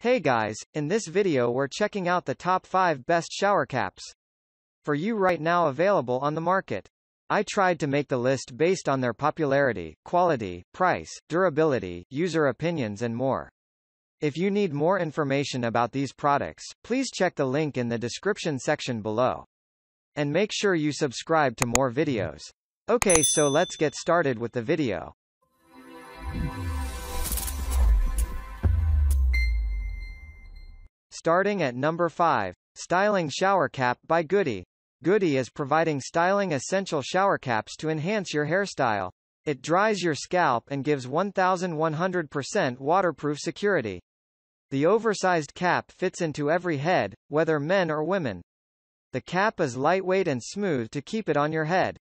Hey guys, in this video we're checking out the top 5 best shower caps. For you right now available on the market. I tried to make the list based on their popularity, quality, price, durability, user opinions and more. If you need more information about these products, please check the link in the description section below. And make sure you subscribe to more videos. Okay so let's get started with the video. Starting at number 5, Styling Shower Cap by Goody. Goody is providing styling essential shower caps to enhance your hairstyle. It dries your scalp and gives 1100% waterproof security. The oversized cap fits into every head, whether men or women. The cap is lightweight and smooth to keep it on your head.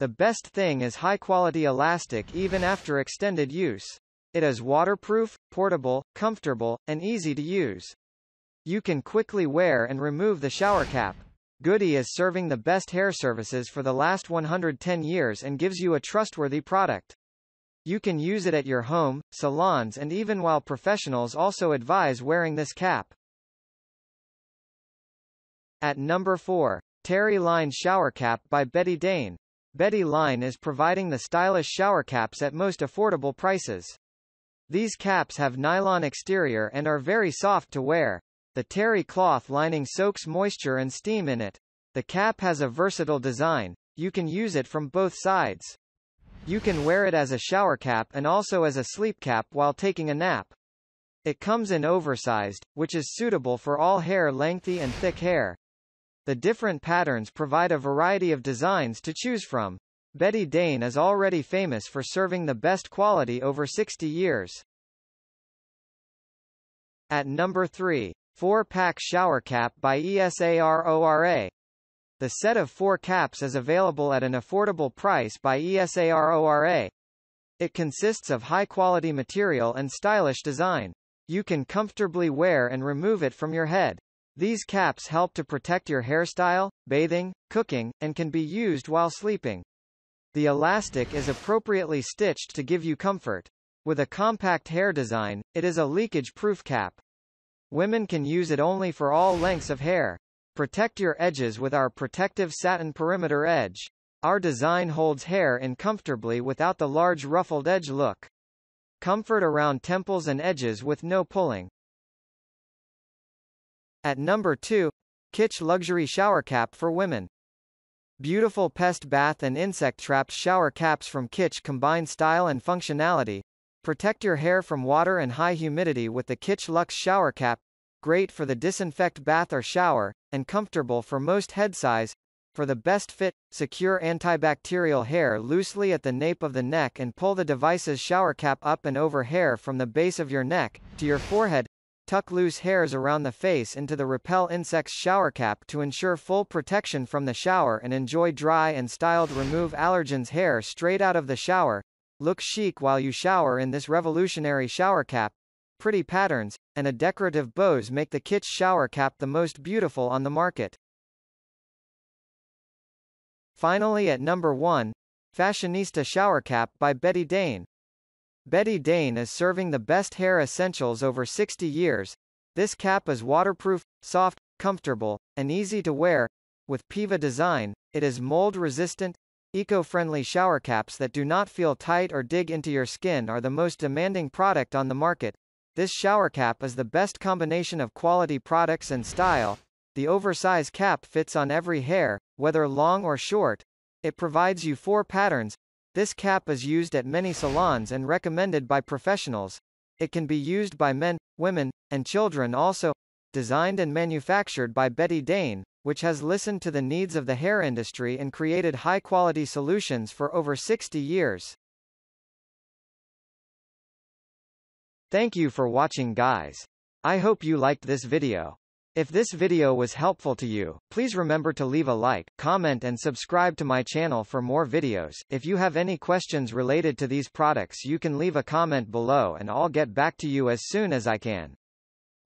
The best thing is high-quality elastic even after extended use. It is waterproof, portable, comfortable, and easy to use. You can quickly wear and remove the shower cap. Goody is serving the best hair services for the last 110 years and gives you a trustworthy product. You can use it at your home, salons and even while professionals also advise wearing this cap. At number 4, Terry Line Shower Cap by Betty Dain. Betty Line is providing the stylish shower caps at most affordable prices. These caps have nylon exterior and are very soft to wear. The terry cloth lining soaks moisture and steam in it. The cap has a versatile design. You can use it from both sides. You can wear it as a shower cap and also as a sleep cap while taking a nap. It comes in oversized, which is suitable for all hair lengthy and thick hair. The different patterns provide a variety of designs to choose from. Betty Dain is already famous for serving the best quality over 60 years. At number 3. 4-pack shower cap by ESARORA. The set of four caps is available at an affordable price by ESARORA. It consists of high-quality material and stylish design. You can comfortably wear and remove it from your head. These caps help to protect your hairstyle, bathing, cooking, and can be used while sleeping. The elastic is appropriately stitched to give you comfort. With a compact hair design, it is a leakage-proof cap. Women can use it only for all lengths of hair. Protect your edges with our protective satin perimeter edge. Our design holds hair in comfortably without the large ruffled edge look. Comfort around temples and edges with no pulling. At number 2, Kitsch Luxury Shower Cap for Women. Beautiful pest bath and insect-trapped shower caps from Kitsch combine style and functionality, Protect your hair from water and high humidity with the Kitsch Luxe Shower Cap. Great for the disinfect bath or shower, and comfortable for most head size. For the best fit, secure antibacterial hair loosely at the nape of the neck and pull the device's shower cap up and over hair from the base of your neck, to your forehead. Tuck loose hairs around the face into the Repel Insects shower cap to ensure full protection from the shower and enjoy dry and styled remove allergens hair straight out of the shower. Look chic while you shower in this revolutionary shower cap. Pretty patterns, and a decorative bows make the Kitsch shower cap the most beautiful on the market. Finally at number 1, Fashionista Shower Cap by Betty Dain. Betty Dain is serving the best hair essentials over 60 years. This cap is waterproof, soft, comfortable, and easy to wear. With PEVA design, it is mold resistant, Eco-friendly shower caps that do not feel tight or dig into your skin are the most demanding product on the market. This shower cap is the best combination of quality products and style. The oversized cap fits on every hair, whether long or short. It provides you four patterns. This cap is used at many salons and recommended by professionals. It can be used by men, women, and children also. Designed and manufactured by Betty Dain, which has listened to the needs of the hair industry and created high-quality solutions for over 60 years. Thank you for watching guys. I hope you liked this video. If this video was helpful to you, please remember to leave a like, comment and subscribe to my channel for more videos. If you have any questions related to these products you can leave a comment below and I'll get back to you as soon as I can.